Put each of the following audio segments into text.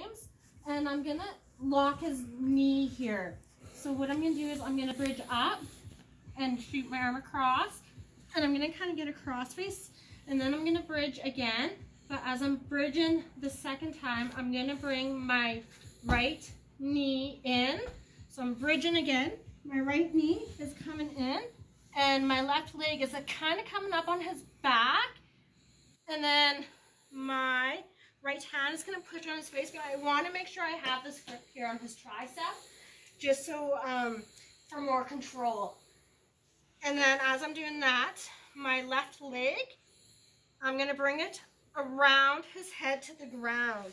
times. And I'm gonna lock his knee here. So what I'm gonna do is I'm gonna bridge up and shoot my arm across. And I'm gonna kind of get a cross face. And then I'm gonna bridge again. But as I'm bridging the second time, I'm gonna bring my right knee in. So I'm bridging again. My right knee is coming in and my left leg is kind of coming up on his back. And then my right hand is going to push on his face, but I want to make sure I have this grip here on his tricep, just so, um, for more control. And then as I'm doing that, my left leg, I'm going to bring it around his head to the ground.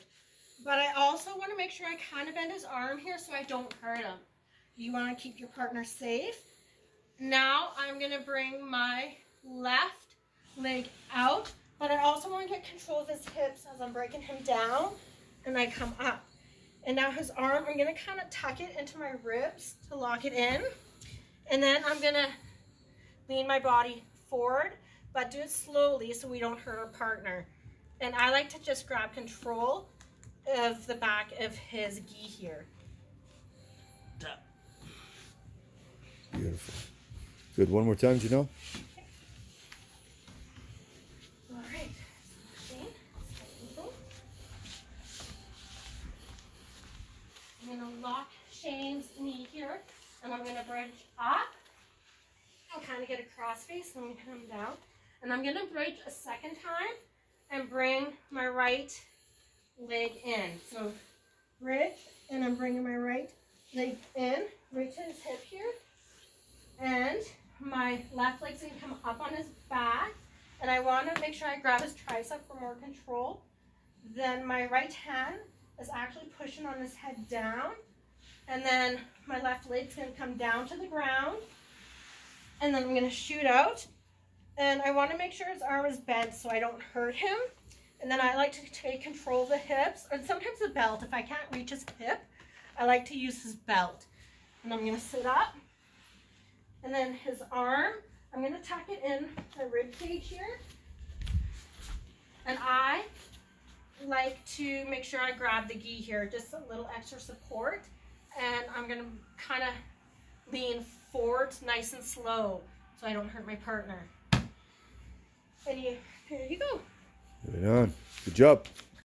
But I also want to make sure I kind of bend his arm here so I don't hurt him. You want to keep your partner safe. Now I'm going to bring my left leg out, but I also want to control of his hips as I'm breaking him down and I come up. And now his arm, I'm going to kind of tuck it into my ribs to lock it in. And then I'm going to lean my body forward, but do it slowly so we don't hurt our partner. And I like to just grab control of the back of his gi here. Beautiful. Good. One more time, Janelle. All right. I'm going to lock Shane's knee here, and I'm going to bridge up and kind of get a cross face, and come down. And I'm going to bridge a second time and bring my right leg in. So bridge, and I'm bringing my right leg in, right to his hip here. And my left leg's gonna come up on his back. And I wanna make sure I grab his tricep for more control. Then my right hand is actually pushing on his head down. And then my left leg's gonna come down to the ground. And then I'm gonna shoot out. And I wanna make sure his arm is bent so I don't hurt him. And then I like to take control of the hips, and sometimes the belt. If I can't reach his hip, I like to use his belt. And I'm gonna sit up. And then his arm, I'm gonna tuck it in the rib cage here. And I like to make sure I grab the gi here, just a little extra support. And I'm gonna kind of lean forward nice and slow so I don't hurt my partner. And you, here you go. Moving on. Good job.